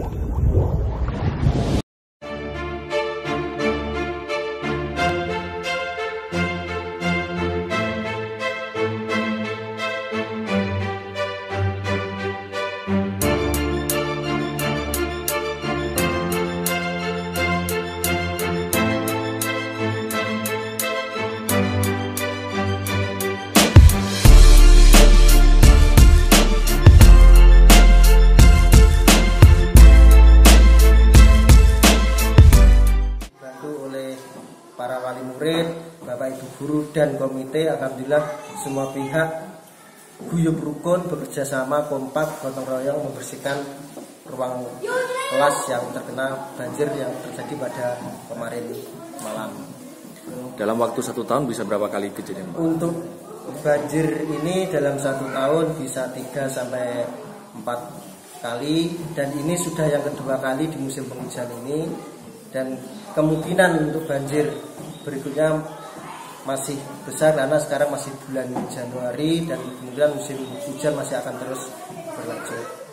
one. Para wali murid, bapak ibu guru dan komite. Alhamdulillah semua pihak guyup rukun bekerja sama kompak gotong royong membersihkan ruang kelas yang terkena banjir yang terjadi pada kemarin malam. Dalam waktu satu tahun bisa berapa kali kejadian Pak? Untuk banjir ini dalam satu tahun bisa 3 sampai 4 kali dan ini sudah yang kedua kali di musim penghujan ini dan kemungkinan untuk banjir berikutnya masih besar karena sekarang masih bulan Januari dan kemudian musim hujan masih akan terus berlanjut.